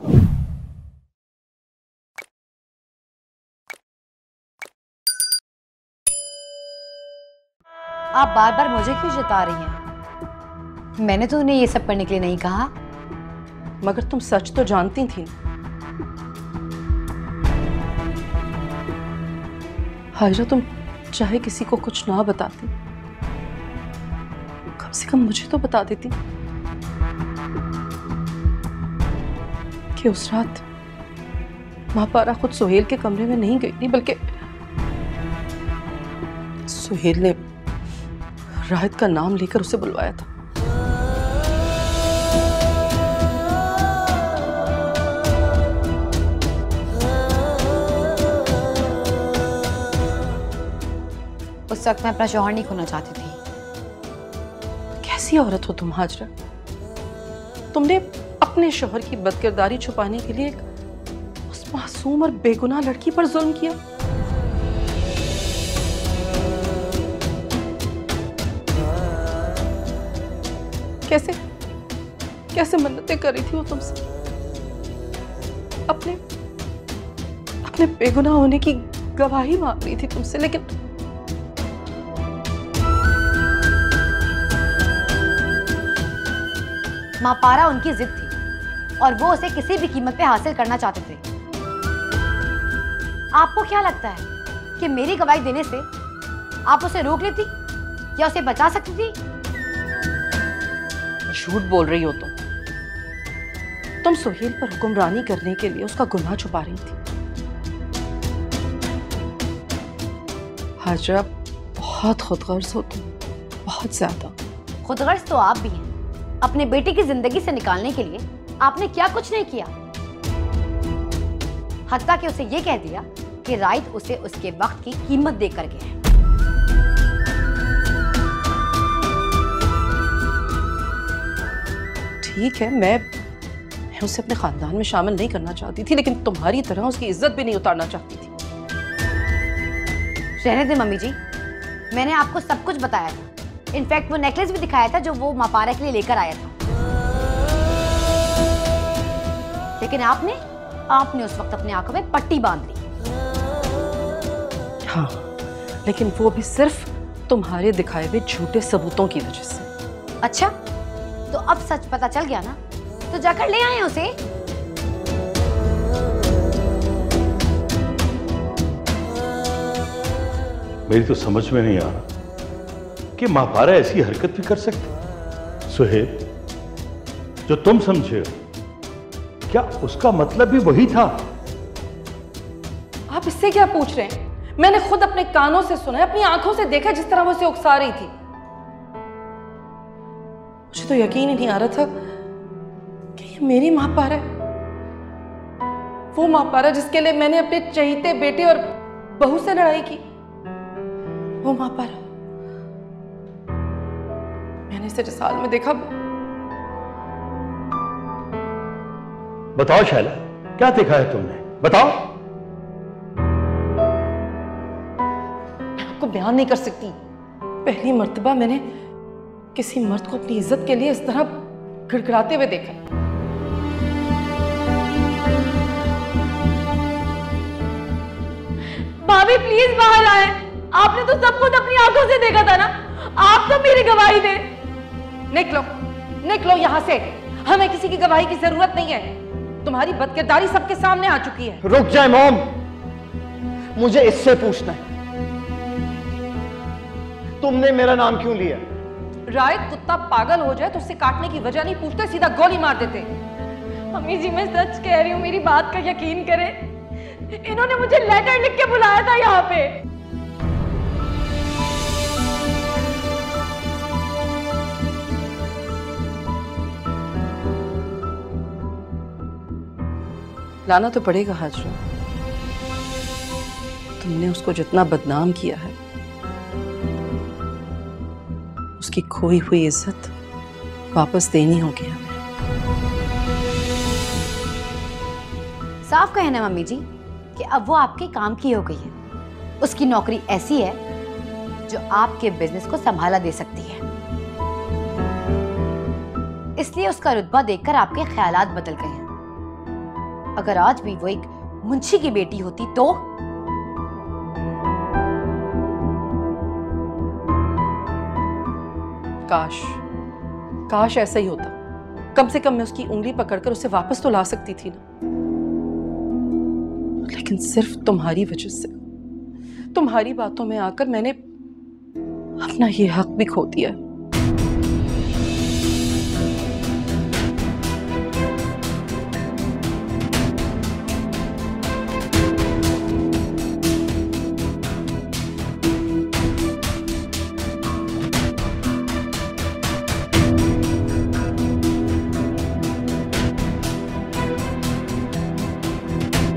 आप बार बार मुझे क्यों जता रही हैं? मैंने तो उन्हें ये सब करने के लिए नहीं कहा। मगर तुम सच तो जानती थी। हाजरा तुम चाहे किसी को कुछ ना बताती। कम से कम मुझे तो बता देती। कि उस रात माँ पारा खुद सुहेल के कमरे में नहीं गई थी बल्कि सुहेल ने राहत का नाम लेकर उसे बुलवाया था। उस वक्त मैं अपना शौहर नहीं खोना चाहती थी। कैसी औरत हो तुम हाजरा? तुमने अपने शोहर की बदकिरदारी छुपाने के लिए उस मासूम और बेगुनाह लड़की पर जुल्म किया। कैसे? कैसे मन्नतें कर रही थी वो तुमसे? अपने अपने बेगुनाह होने की गवाही मांग रही थी तुमसे, लेकिन माँ पारा उनकी जिद थी। और वो उसे किसी भी कीमत पे हासिल करना चाहते थे। आपको क्या लगता है कि मेरी गवाही देने से आप उसे रोक लेती या उसे बचा सकती थी? झूठ बोल रही हो तुम। तुम सुहेल पर हुक्मरानी करने के लिए उसका गुनाह छुपा रही थी। हाजरा बहुत खुदगर्ज हो तुम। बहुत ज़्यादा। खुदगर्ज तो आप भी हैं। अपने बेटे की ज़िंदगी से निकालने के लिए आपने क्या कुछ नहीं किया? हत्या के उसे यह कह दिया कि राइट उसे उसके वक्त की कीमत देकर गया है। ठीक है मैं मैं उसे अपने खानदान में शामिल नहीं करना चाहती थी लेकिन तुम्हारी तरह उसकी इज़्ज़त भी नहीं उतारना चाहती थी। रहने दे मम्मी जी मैंने आपको सब कुछ बताया था। इनफैक्ट वो नेकलेस भी दिखाया था जो वो मापारा के लिए लेकर आया था। लेकिन आपने आपने उस वक्त अपनी आँखों में पट्टी बाँध ली। हाँ लेकिन वो भी सिर्फ़ तुम्हारे दिखाए हुए झूठे सबूतों की वजह से। अच्छा तो अब सच पता चल गया ना? तो जाकर ले आए उसे। मेरी तो समझ में नहीं आ रहा कि महापारा ऐसी हरकत भी कर सकती। सुहेल जो तुम समझे हो क्या उसका मतलब भी वही था? आप इससे क्या पूछ रहे हैं? मैंने खुद अपने कानों से सुना है, अपनी आँखों से देखा जिस तरह वो उसे उकसा रही थी। मुझे तो यकीन ही नहीं आ रहा था कि ये मेरी माँ पारा है। वो माँ पारा जिसके लिए मैंने अपने चहीते बेटे और बहू से लड़ाई की। वो माँ पारा। मैंने इसे रिसाल में देखा बताओ शैला, क्या देखा है तुमने? बताओ। आपको बयान नहीं कर सकती। पहली मर्तबा मैंने किसी मर्द को अपनी इज़्ज़त के लिए इस तरह गिड़गिड़ाते हुए देखा। भाभी प्लीज़ बाहर आए। आपने तो सब कुछ अपनी आँखों से देखा था ना? आप तो मेरी गवाही दे। निकलो निकलो यहाँ से। हमें किसी की गवाही की ज़रूरत नहीं है। तुम्हारी बदकिरदारी सबके सामने आ चुकी है। रुक जाए मोम। मुझे इससे पूछना है। तुमने मेरा नाम क्यों लिया? रायत कुत्ता पागल हो जाए तो उससे काटने की वजह नहीं पूछते सीधा गोली मार देते। मम्मी जी मैं सच कह रही हूँ मेरी बात का यकीन करें। इन्होंने मुझे लेटर लिख के बुलाया था यहाँ पे। लाना तो पड़ेगा, हाजरा। तुमने उसको जितना बदनाम किया है, उसकी खोई हुई इज़्ज़त वापस देनी होगी हमें। साफ़ कहे ना मम्मी जी, कि अब वो आपके काम की हो गई है। उसकी नौकरी ऐसी है, जो आपके बिज़नेस को संभाला दे सकती है। इसलिए उसका रुतबा देखकर आपके ख्यालात बदल गए हैं। अगर आज भी वो एक मुंशी की बेटी होती तो? काश काश ऐसा ही होता। कम से कम मैं उसकी उंगली पकड़कर उसे वापस तो ला सकती थी ना। लेकिन सिर्फ़ तुम्हारी वजह से। तुम्हारी बातों में आकर मैंने अपना ये हक भी खो दिया।